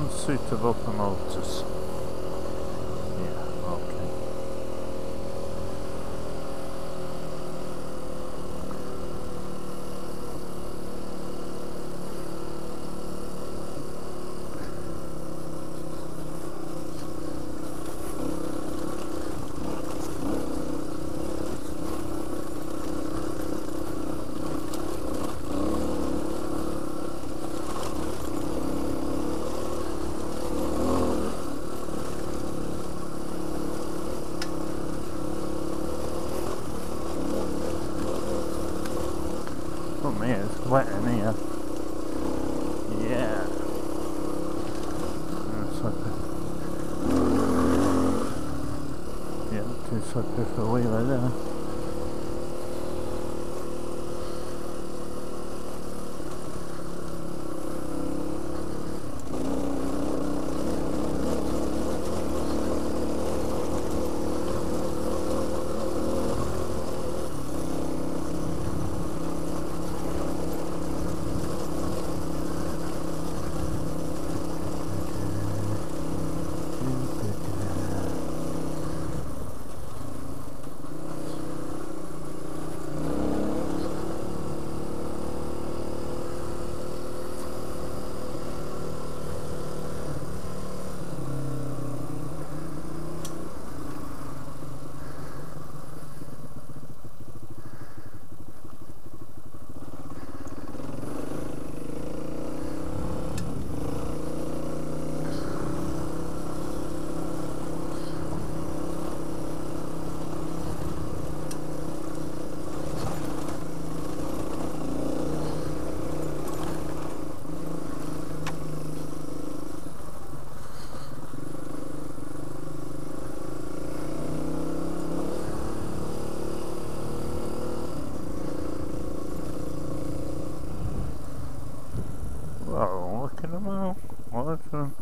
unsuitable promoters. Oh man, it's wet in here. Yeah. Yeah, too slippery for a wheeler there. Whoa, look at them all. Them?